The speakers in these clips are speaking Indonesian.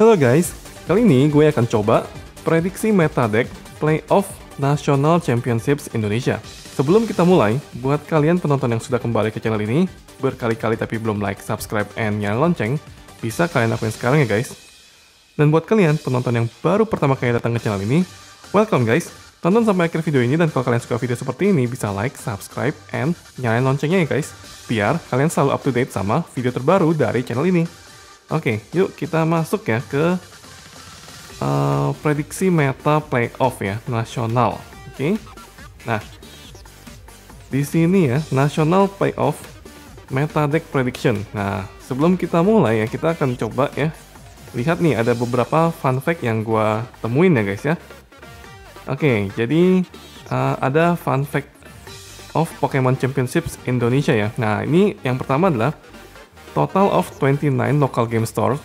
Halo guys, kali ini gue akan coba prediksi meta deck playoff National Championships Indonesia. Sebelum kita mulai, buat kalian penonton yang sudah kembali ke channel ini, berkali-kali tapi belum like, subscribe, and nyalain lonceng, bisa kalian lakuin sekarang ya guys. Dan buat kalian penonton yang baru pertama kali datang ke channel ini, welcome guys. Tonton sampai akhir video ini dan kalau kalian suka video seperti ini, bisa like, subscribe, and nyalain loncengnya ya guys. Biar kalian selalu up to date sama video terbaru dari channel ini. Oke, yuk kita masuk ya ke uh, prediksi meta playoff ya nasional. Oke, nah di sini ya nasional playoff meta deck prediction. Nah sebelum kita mulai ya kita akan coba ya lihat nih ada beberapa fun fact yang gua temuin ya guys ya. Oke, jadi uh, ada fun fact of Pokemon Championships Indonesia ya. Nah ini yang pertama adalah total of 29 local game store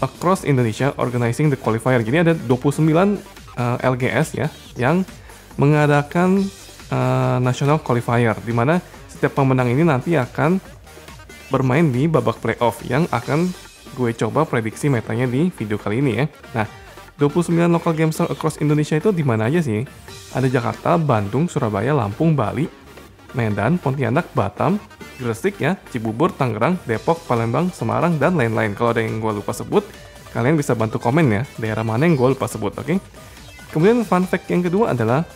across Indonesia organizing the qualifier. Jadi ada 29 uh, LGS ya yang mengadakan uh, national qualifier di mana setiap pemenang ini nanti akan bermain di babak playoff yang akan gue coba prediksi metanya di video kali ini ya. Nah, 29 local game store across Indonesia itu di mana aja sih? Ada Jakarta, Bandung, Surabaya, Lampung, Bali, Medan, Pontianak, Batam, Gresik ya, Cibubur, Tangerang, Depok, Palembang, Semarang, dan lain-lain. Kalau ada yang gue lupa sebut, kalian bisa bantu komen ya, daerah mana yang gue lupa sebut, oke? Okay? Kemudian fun fact yang kedua adalah,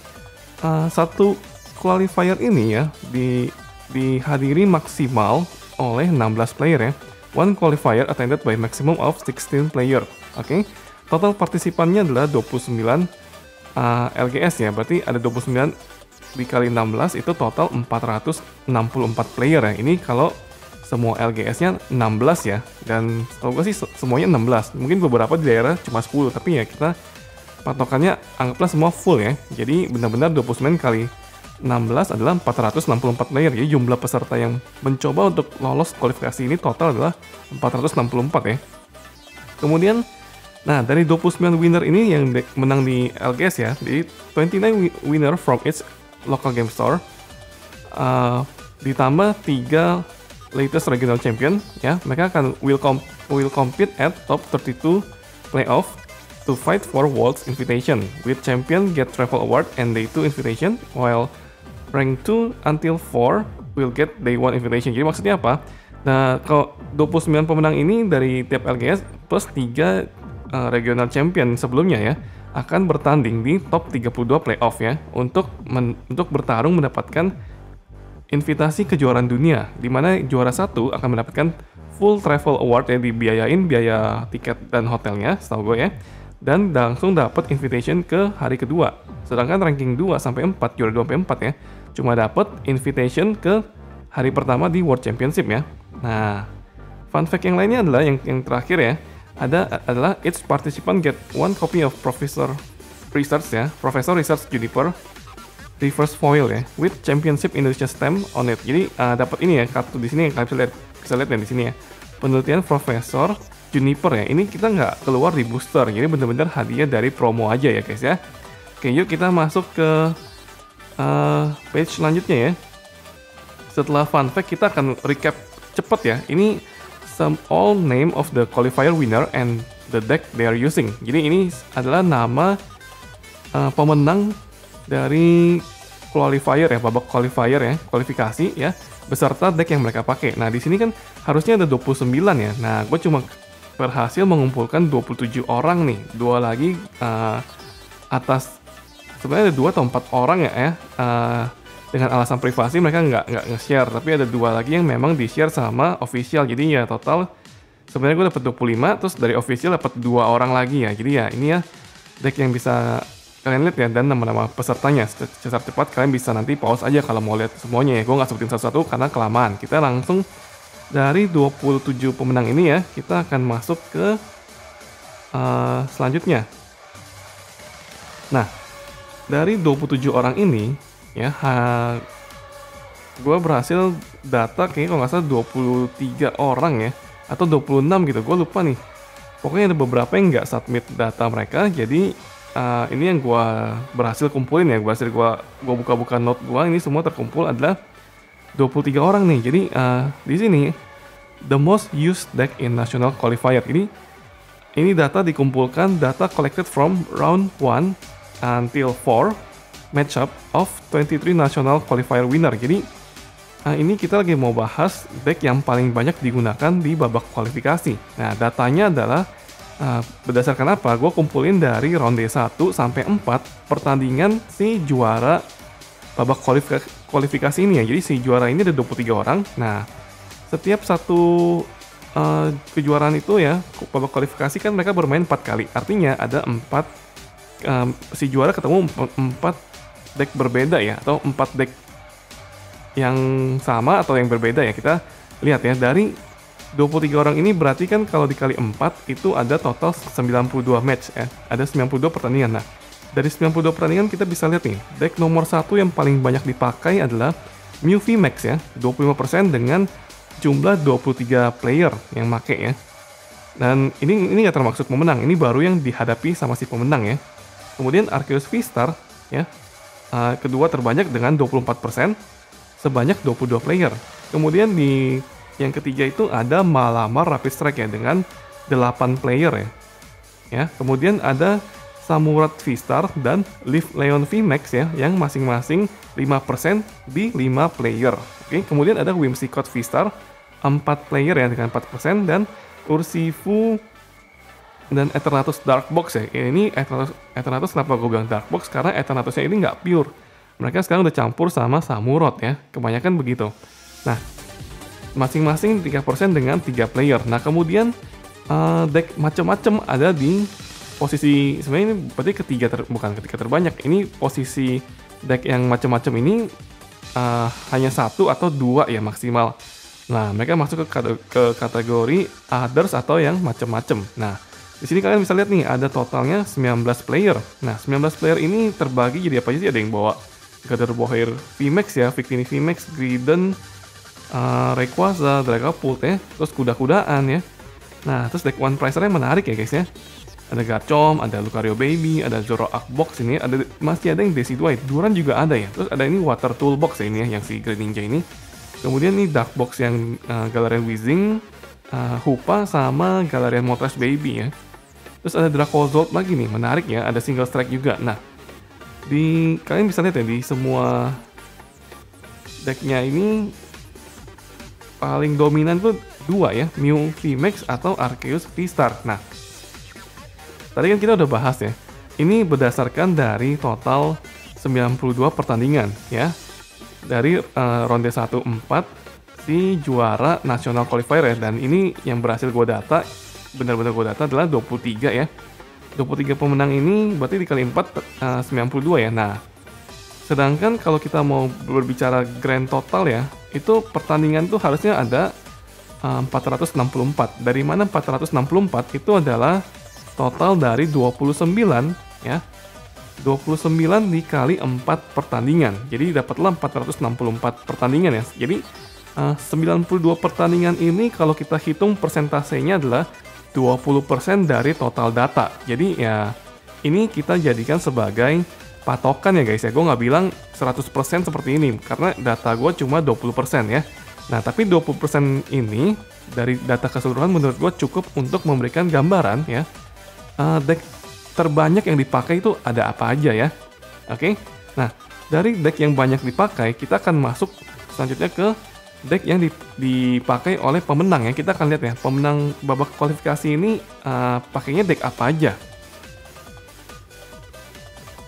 uh, satu qualifier ini ya, di, dihadiri maksimal oleh 16 player ya. One qualifier attended by maximum of 16 player, oke? Okay? Total partisipannya adalah 29 uh, LGS ya, berarti ada 29 dikali 16 itu total 464 player ya. Ini kalau semua LGS-nya 16 ya. Dan setahu gue sih semuanya 16. Mungkin beberapa di daerah cuma 10, tapi ya kita patokannya anggaplah semua full ya. Jadi benar-benar 29 kali 16 adalah 464 player. Jadi jumlah peserta yang mencoba untuk lolos kualifikasi ini total adalah 464 ya. Kemudian Nah, dari 29 winner ini yang menang di LGS ya, di 29 winner from its local game store. Uh, ditambah tiga latest regional champion ya. Mereka akan will com will compete at top 32 playoff to fight for World's Invitation. With champion get travel award and day 2 invitation while rank 2 until 4 will get day 1 invitation. Jadi maksudnya apa? Nah kalau 29 pemenang ini dari tiap LGS plus 3 uh, regional champion sebelumnya ya akan bertanding di top 32 playoff ya untuk men, untuk bertarung mendapatkan invitasi kejuaraan dunia di mana juara satu akan mendapatkan full travel award yang dibiayain biaya tiket dan hotelnya setahu gue ya dan langsung dapat invitation ke hari kedua. Sedangkan ranking 2 sampai 4 juara 2 sampai 4 ya cuma dapat invitation ke hari pertama di World Championship ya. Nah fun fact yang lainnya adalah yang yang terakhir ya ada adalah each participant get one copy of Professor Research ya, Professor Research Juniper reverse foil ya, with Championship Indonesia stamp on it. Jadi uh, dapat ini ya kartu di sini yang kalian bisa lihat, bisa lihat ya di sini ya. Penelitian Profesor Juniper ya. Ini kita nggak keluar di booster, jadi benar-benar hadiah dari promo aja ya guys ya. Oke, yuk kita masuk ke uh, page selanjutnya ya. Setelah fun fact kita akan recap cepet ya. Ini some all name of the qualifier winner and the deck they are using. Jadi ini adalah nama uh, pemenang dari qualifier ya, babak qualifier ya, kualifikasi ya, beserta deck yang mereka pakai. Nah, di sini kan harusnya ada 29 ya. Nah, gue cuma berhasil mengumpulkan 27 orang nih. Dua lagi uh, atas sebenarnya ada dua atau empat orang ya ya. Uh, dengan alasan privasi mereka nggak nggak nge-share. Tapi ada dua lagi yang memang di-share sama official. Jadi ya total sebenarnya gue dapat 25 terus dari official dapat dua orang lagi ya. Jadi ya ini ya deck yang bisa kalian lihat ya dan nama-nama pesertanya. Secara cepat kalian bisa nanti pause aja kalau mau lihat semuanya ya. Gue nggak sebutin satu-satu karena kelamaan. Kita langsung dari 27 pemenang ini ya kita akan masuk ke uh, selanjutnya. Nah dari 27 orang ini ya gue berhasil data kayaknya kalau nggak salah 23 orang ya atau 26 gitu gue lupa nih. Pokoknya ada beberapa yang nggak submit data mereka jadi uh, ini yang gue berhasil kumpulin ya berhasil gue gue buka-buka note gue ini semua terkumpul adalah 23 orang nih. Jadi uh, di sini the most used deck in national qualifier. Ini ini data dikumpulkan data collected from round 1 until 4 matchup of 23 national qualifier winner. Jadi Nah, ini kita lagi mau bahas deck yang paling banyak digunakan di babak kualifikasi. Nah, datanya adalah uh, berdasarkan apa? Gue kumpulin dari ronde 1 sampai 4 pertandingan si juara babak kualifikasi, ini ya. Jadi si juara ini ada 23 orang. Nah, setiap satu uh, kejuaraan itu ya, babak kualifikasi kan mereka bermain 4 kali. Artinya ada 4 um, si juara ketemu 4 deck berbeda ya atau 4 deck yang sama atau yang berbeda ya. Kita lihat ya dari 23 orang ini berarti kan kalau dikali 4 itu ada total 92 match ya ada 92 pertandingan. Nah dari 92 pertandingan kita bisa lihat nih deck nomor satu yang paling banyak dipakai adalah Mew Max ya 25% dengan jumlah 23 player yang make ya. Dan ini ini nggak termaksud pemenang ini baru yang dihadapi sama si pemenang ya. Kemudian Arceus V-Star ya uh, kedua terbanyak dengan 24% sebanyak 22 player. Kemudian di yang ketiga itu ada Malamar Rapid Strike ya dengan 8 player ya. Ya, kemudian ada Samurat V-Star dan Live Leon V-Max ya yang masing-masing 5% di 5 player. Oke, kemudian ada Whimsicott V-Star 4 player ya dengan 4% dan Ursifu dan Eternatus Dark Box ya. Ini Eternatus, Eternatus kenapa gue bilang Dark Box? Karena Eternatusnya ini nggak pure mereka sekarang udah campur sama Samurot ya. Kebanyakan begitu. Nah, masing-masing 3% dengan 3 player. Nah, kemudian uh, deck macam-macam ada di posisi sebenarnya ini berarti ketiga ter, bukan ketiga terbanyak. Ini posisi deck yang macam-macam ini uh, hanya satu atau dua ya maksimal. Nah, mereka masuk ke, ke kategori others atau yang macam-macam. Nah, di sini kalian bisa lihat nih ada totalnya 19 player. Nah, 19 player ini terbagi jadi apa aja sih? Ada yang bawa Bohair VMAX ya, Victini VMAX, Griden, uh, Rayquaza, Dragapult ya, terus kuda-kudaan ya. Nah, terus deck One Pricer yang menarik ya guys ya. Ada Garchomp, ada Lucario Baby, ada Zoroark Box ini, ada masih ada yang Decidueye, Duran juga ada ya. Terus ada ini Water Toolbox ya ini ya, yang si Great Ninja ini. Kemudian ini Dark Box yang uh, Galarian Weezing, uh, Hoopa sama Galarian Moltres Baby ya. Terus ada Dracozolt lagi nih, menarik ya, ada Single Strike juga. Nah, di kalian bisa lihat ya di semua decknya ini paling dominan tuh dua ya Mew VMAX atau Arceus V-Star nah tadi kan kita udah bahas ya ini berdasarkan dari total 92 pertandingan ya dari uh, ronde 1-4 si juara nasional qualifier ya dan ini yang berhasil gue data benar-benar gue data adalah 23 ya 23 pemenang ini berarti dikali 4 uh, 92 ya. Nah, sedangkan kalau kita mau berbicara grand total ya, itu pertandingan tuh harusnya ada uh, 464. Dari mana 464 itu adalah total dari 29 ya. 29 dikali 4 pertandingan. Jadi dapatlah 464 pertandingan ya. Jadi uh, 92 pertandingan ini kalau kita hitung persentasenya adalah 20% dari total data. Jadi ya ini kita jadikan sebagai patokan ya guys ya. Gue nggak bilang 100% seperti ini karena data gue cuma 20% ya. Nah tapi 20% ini dari data keseluruhan menurut gue cukup untuk memberikan gambaran ya. Uh, deck terbanyak yang dipakai itu ada apa aja ya. Oke. Okay? Nah dari deck yang banyak dipakai kita akan masuk selanjutnya ke deck yang dipakai oleh pemenang ya. Kita akan lihat ya, pemenang babak kualifikasi ini uh, pakainya deck apa aja.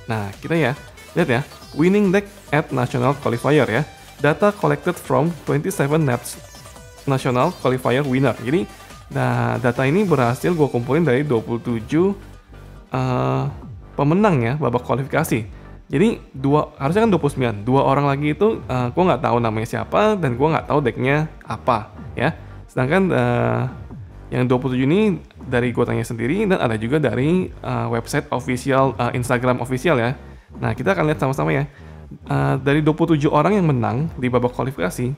Nah, kita ya, lihat ya, winning deck at national qualifier ya. Data collected from 27 nets national qualifier winner. Jadi, nah data ini berhasil gue kumpulin dari 27 uh, pemenang ya babak kualifikasi. Jadi dua harusnya kan 29, dua orang lagi itu uh, gue nggak tahu namanya siapa dan gue nggak tahu decknya apa ya. Sedangkan uh, yang 27 ini dari gue tanya sendiri dan ada juga dari uh, website official uh, Instagram official ya. Nah kita akan lihat sama-sama ya. Uh, dari 27 orang yang menang di babak kualifikasi,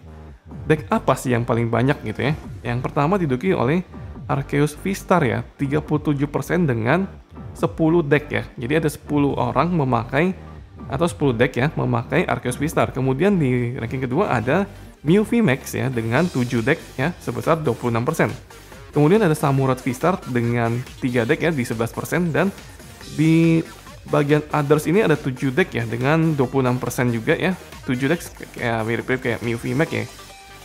deck apa sih yang paling banyak gitu ya? Yang pertama diduki oleh Arceus V-Star ya, 37% dengan 10 deck ya. Jadi ada 10 orang memakai atau 10 deck ya memakai Arceus V-Star. Kemudian di ranking kedua ada Mew VMAX ya dengan 7 deck ya sebesar 26%. Kemudian ada Samurai V-Star dengan 3 deck ya di 11% dan di bagian others ini ada 7 deck ya dengan 26% juga ya. 7 deck kayak mirip-mirip kayak Mew VMAX ya.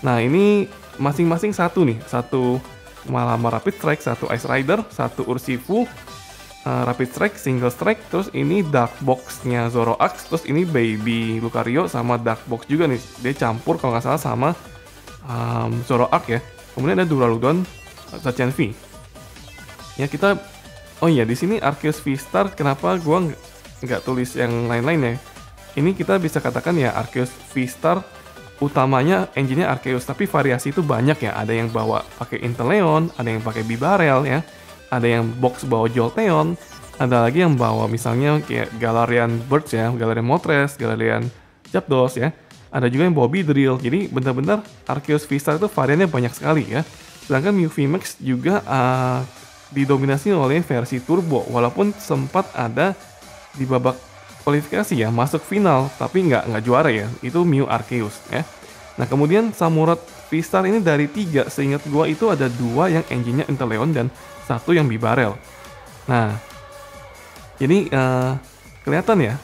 Nah, ini masing-masing satu nih, satu Malama Rapid Strike, satu Ice Rider, satu Urshifu, uh, Rapid Strike, Single Strike, terus ini Dark Box-nya Zoroark, terus ini Baby Lucario sama Dark Box juga nih. Dia campur kalau nggak salah sama um, Zoroark ya. Kemudian ada Duraludon Sachian V. Ya kita Oh iya di sini Arceus V-Star kenapa gua nggak tulis yang lain-lain ya? Ini kita bisa katakan ya Arceus V-Star utamanya engine-nya Arceus tapi variasi itu banyak ya. Ada yang bawa pakai Inteleon, ada yang pakai Bibarel ya. Ada yang box bawa Jolteon, ada lagi yang bawa misalnya kayak Galarian Birds ya, Galarian Moltres, Galarian Zapdos ya. Ada juga yang bawa Beedrill. Jadi benar-benar Arceus V-Star itu variannya banyak sekali ya. Sedangkan Mew VMAX juga uh, didominasi oleh versi turbo, walaupun sempat ada di babak kualifikasi ya masuk final, tapi nggak nggak juara ya. Itu Mew Arceus ya. Nah kemudian Samurai V-Star ini dari tiga, seingat gua itu ada dua yang engine-nya Inteleon dan satu yang Bibarel. Nah, ini uh, kelihatan ya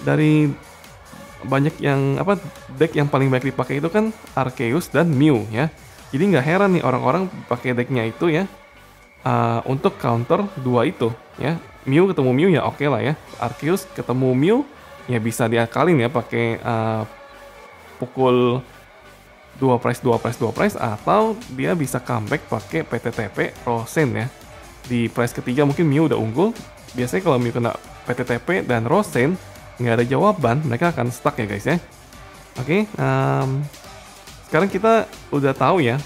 dari banyak yang apa deck yang paling banyak dipakai itu kan Arceus dan Mew ya. Jadi nggak heran nih orang-orang pakai decknya itu ya uh, untuk counter dua itu ya. Mew ketemu Mew ya oke okay lah ya. Arceus ketemu Mew ya bisa diakalin ya pakai uh, pukul dua price dua price dua price atau dia bisa comeback pakai PTTP Rosen ya. Di price ketiga mungkin Mew udah unggul. Biasanya kalau Mew kena PTTP dan Rosen nggak ada jawaban, mereka akan stuck ya guys ya. Oke, okay, um, sekarang kita udah tahu ya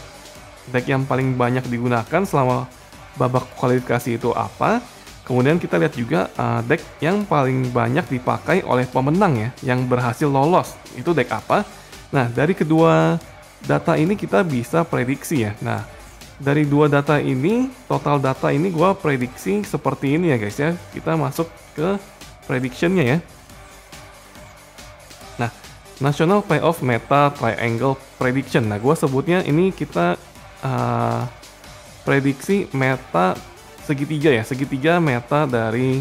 deck yang paling banyak digunakan selama babak kualifikasi itu apa. Kemudian kita lihat juga uh, deck yang paling banyak dipakai oleh pemenang ya, yang berhasil lolos. Itu deck apa? Nah, dari kedua data ini kita bisa prediksi ya. Nah, dari dua data ini, total data ini gua prediksi seperti ini ya guys ya. Kita masuk ke predictionnya ya. National Payoff Meta Triangle Prediction. Nah, gue sebutnya ini kita uh, prediksi meta segitiga ya, segitiga meta dari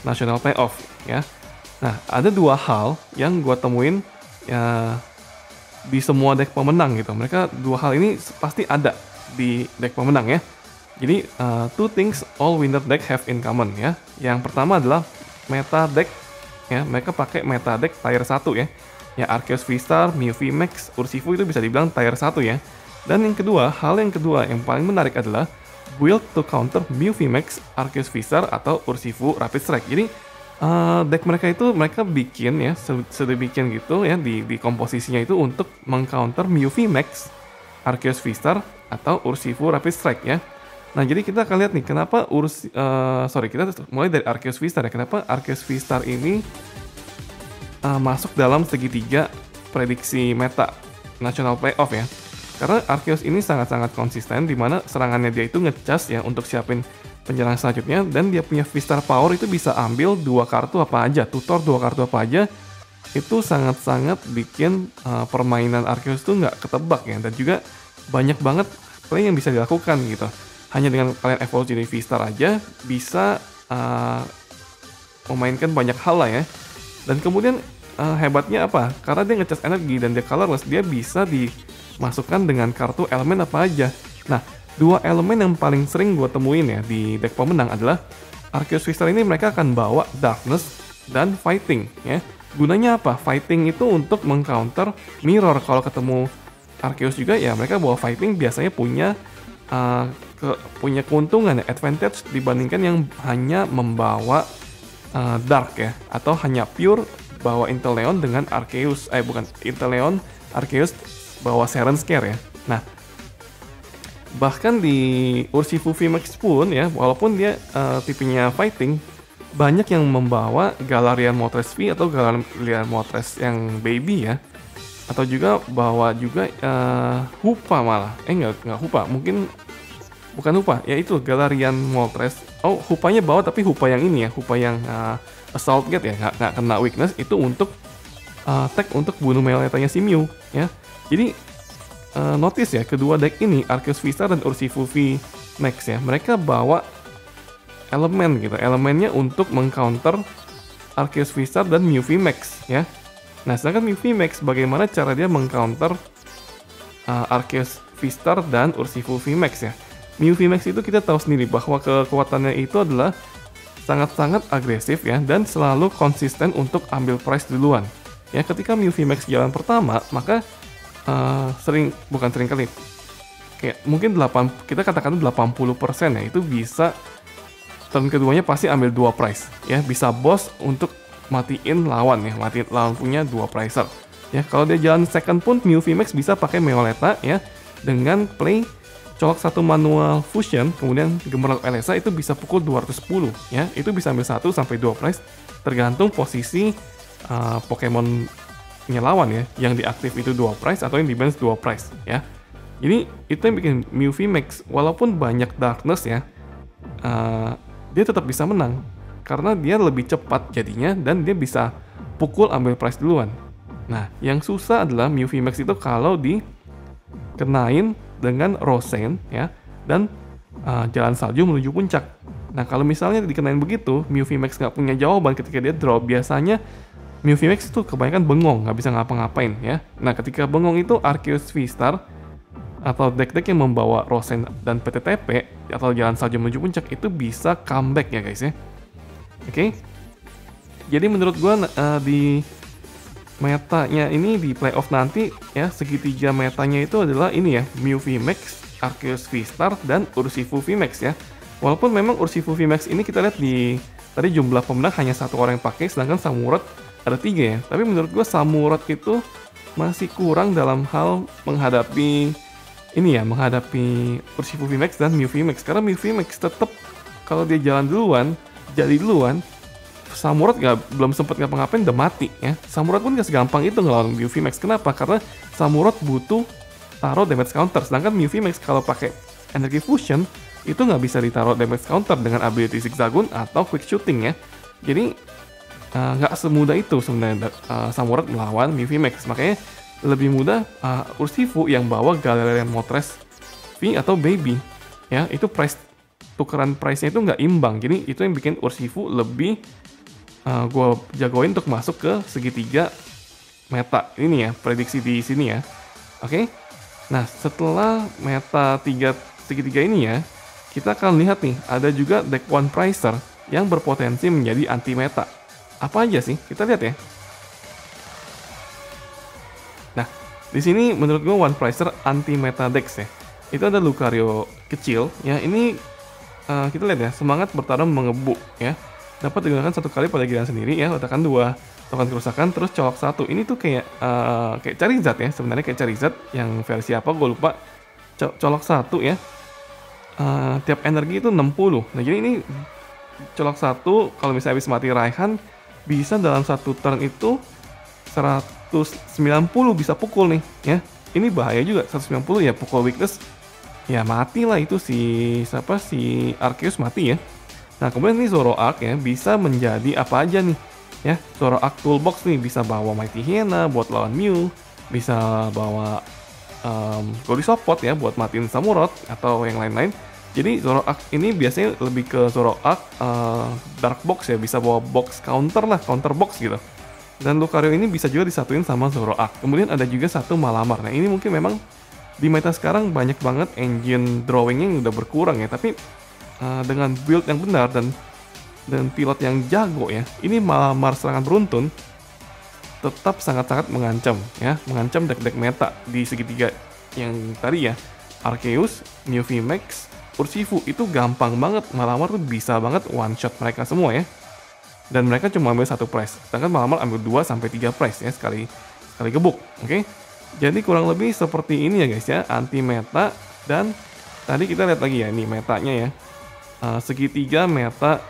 National Payoff ya. Nah, ada dua hal yang gue temuin ya di semua deck pemenang gitu. Mereka dua hal ini pasti ada di deck pemenang ya. Jadi uh, two things all winner deck have in common ya. Yang pertama adalah meta deck ya, mereka pakai meta deck tier 1 ya ya Arceus V-Star, Mew VMAX, Urshifu itu bisa dibilang tier 1 ya. Dan yang kedua, hal yang kedua yang paling menarik adalah build to counter Mew VMAX, Arceus V-Star atau Urshifu Rapid Strike. Jadi uh, deck mereka itu mereka bikin ya sedemikian gitu ya di, di komposisinya itu untuk mengcounter Mew VMAX, Arceus V-Star atau Urshifu Rapid Strike ya. Nah jadi kita akan lihat nih kenapa Urs uh, sorry kita mulai dari Arceus V-Star ya. Kenapa Arceus V-Star ini uh, masuk dalam segitiga prediksi meta national playoff ya. Karena Arceus ini sangat-sangat konsisten di mana serangannya dia itu ngecas ya untuk siapin penyerang selanjutnya dan dia punya V-Star Power itu bisa ambil dua kartu apa aja, tutor dua kartu apa aja itu sangat-sangat bikin uh, permainan Arceus itu nggak ketebak ya dan juga banyak banget play yang bisa dilakukan gitu. Hanya dengan kalian evolusi dari V-Star aja bisa uh, memainkan banyak hal lah ya. Dan kemudian uh, hebatnya apa? Karena dia ngecas energi dan dia colorless, dia bisa dimasukkan dengan kartu elemen apa aja. Nah, dua elemen yang paling sering gue temuin ya di deck pemenang adalah Arceus Twister ini mereka akan bawa Darkness dan Fighting ya. Gunanya apa? Fighting itu untuk mengcounter Mirror. Kalau ketemu Arceus juga ya mereka bawa Fighting biasanya punya uh, ke, punya keuntungan ya, advantage dibandingkan yang hanya membawa uh, Dark ya atau hanya pure bawa Inteleon dengan Arceus, eh bukan Inteleon, Arceus bawa Seren Scare ya. Nah, bahkan di Urshifu VMAX pun ya, walaupun dia uh, tipenya fighting, banyak yang membawa Galarian Moltres V atau Galarian Moltres yang baby ya. Atau juga bawa juga uh, Hupa malah. Eh nggak nggak Hupa, mungkin bukan Hupa, ya itu Galarian Moltres. Oh, Hupanya bawa tapi Hupa yang ini ya, Hupa yang uh, assault get ya. Nggak nggak kena weakness. Itu untuk uh, tag untuk bunuh meletanya si Mew ya. Jadi uh, notice ya kedua deck ini Arceus Vista dan Urshifu V Max ya, mereka bawa elemen gitu, elemennya untuk mengcounter Arceus V-Star dan Mew V-Max ya. Nah, sedangkan V-Max bagaimana cara dia mengcounter uh, Arceus V-Star dan Urshifu V-Max ya. V-Max itu kita tahu sendiri bahwa kekuatannya itu adalah sangat-sangat agresif ya dan selalu konsisten untuk ambil prize duluan. Ya, ketika V-Max jalan pertama, maka uh, sering bukan sering kali kayak mungkin 8 kita katakan 80% ya itu bisa turn keduanya pasti ambil dua prize ya bisa boss untuk matiin lawan ya matiin lawan punya dua prizer ya kalau dia jalan second pun Mew VMAX bisa pakai Meoleta ya. Dengan play colok satu manual fusion kemudian gemerlap Elesa itu bisa pukul 210 ya. Itu bisa ambil satu sampai dua prize tergantung posisi uh, Pokemon lawan ya yang diaktif itu dua prize atau yang di balance dua prize ya. Jadi itu yang bikin Mew VMAX walaupun banyak darkness ya uh, dia tetap bisa menang karena dia lebih cepat jadinya dan dia bisa pukul ambil prize duluan. Nah, yang susah adalah Mew VMAX itu kalau dikenain dengan Rosen ya dan uh, jalan salju menuju puncak. Nah, kalau misalnya dikenain begitu, Mew VMAX nggak punya jawaban ketika dia drop, biasanya Mew VMAX itu kebanyakan bengong, nggak bisa ngapa-ngapain ya. Nah, ketika bengong itu Arceus V-Star atau deck-deck yang membawa Rosen dan PTTP atau jalan salju menuju puncak itu bisa comeback ya guys ya. Oke. Okay? Jadi menurut gua uh, di metanya ini di playoff nanti ya segitiga metanya itu adalah ini ya Mew VMAX, Arceus V-Star dan Urshifu VMAX ya. Walaupun memang Urshifu VMAX ini kita lihat di tadi jumlah pemenang hanya satu orang yang pakai sedangkan Samurott ada tiga ya. Tapi menurut gua Samurott itu masih kurang dalam hal menghadapi ini ya menghadapi Urshifu VMAX dan Mew VMAX karena Mew VMAX tetap kalau dia jalan duluan jadi duluan Samurott gak, belum sempat ngapa-ngapain udah mati ya. Samurott pun gak segampang itu ngelawan Mew VMAX kenapa? Karena Samurott butuh taruh damage counter. Sedangkan Mew VMAX kalau pakai energi fusion itu nggak bisa ditaruh damage counter dengan ability zigzagoon atau quick shooting ya. Jadi eh, nggak uh, semudah itu sebenarnya uh, Samurott melawan Mew VMAX makanya lebih mudah uh, Urshifu yang bawa Galarian Moltres V atau Baby ya. Itu price tukeran price-nya itu nggak imbang jadi itu yang bikin Urshifu lebih uh, gue jagoin untuk masuk ke segitiga meta ini ya prediksi di sini ya oke okay? nah setelah meta tiga segitiga ini ya kita akan lihat nih ada juga deck one pricer yang berpotensi menjadi anti meta apa aja sih kita lihat ya Di sini menurut gue One Pricer anti meta dex ya. Itu ada Lucario kecil ya. Ini uh, kita lihat ya semangat bertarung mengebuk ya. Dapat digunakan satu kali pada giliran sendiri ya. Letakkan dua token kerusakan terus colok satu. Ini tuh kayak uh, kayak zat ya sebenarnya kayak cari zat yang versi apa gue lupa. colok satu ya. Uh, tiap energi itu 60. Nah jadi ini colok satu kalau misalnya habis mati Raihan bisa dalam satu turn itu 100 190 bisa pukul nih ya. Ini bahaya juga 190 ya pukul weakness. Ya mati lah itu si siapa si Arceus mati ya. Nah kemudian ini Zoroark ya bisa menjadi apa aja nih ya. Zoroark Toolbox nih bisa bawa Mighty Hyena buat lawan Mew, bisa bawa um, Gory Support ya buat matiin Samurott atau yang lain-lain. Jadi Zoroark ini biasanya lebih ke Zoroark uh, Dark Box ya, bisa bawa box counter lah, counter box gitu. Dan Lucario ini bisa juga disatuin sama Zoroark. Kemudian ada juga satu Malamar. Nah ini mungkin memang di meta sekarang banyak banget engine drawingnya yang udah berkurang ya. Tapi uh, dengan build yang benar dan dan pilot yang jago ya, ini Malamar serangan beruntun tetap sangat-sangat mengancam ya, mengancam deck-deck meta di segitiga yang tadi ya. Arceus, Mew VMAX, Urshifu itu gampang banget, Malamar tuh bisa banget one shot mereka semua ya dan mereka cuma ambil satu price sedangkan Malamar ambil 2 sampai 3 price ya sekali sekali gebuk oke okay? Jadi kurang lebih seperti ini ya guys ya. Anti meta dan tadi kita lihat lagi ya ini metanya ya. Uh, segitiga meta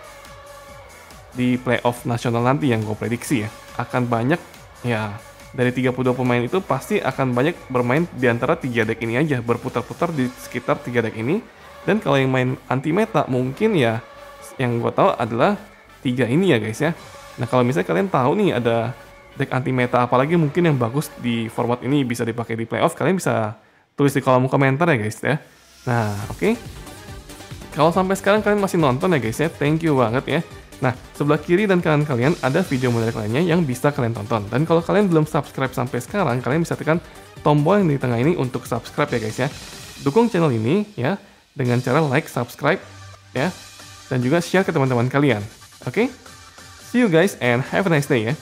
di playoff nasional nanti yang gue prediksi ya. Akan banyak ya dari 32 pemain itu pasti akan banyak bermain di antara tiga deck ini aja. Berputar-putar di sekitar tiga deck ini. Dan kalau yang main anti meta mungkin ya yang gue tahu adalah tiga ini ya guys ya. Nah kalau misalnya kalian tahu nih ada deck anti meta apalagi mungkin yang bagus di format ini bisa dipakai di playoff, kalian bisa tulis di kolom komentar ya guys ya. Nah oke. Okay. Kalau sampai sekarang kalian masih nonton ya guys ya, thank you banget ya. Nah, sebelah kiri dan kanan kalian ada video menarik lainnya yang bisa kalian tonton. Dan kalau kalian belum subscribe sampai sekarang, kalian bisa tekan tombol yang di tengah ini untuk subscribe ya guys ya. Dukung channel ini ya dengan cara like, subscribe ya dan juga share ke teman-teman kalian. Oke? Okay? See you guys and have a nice day ya.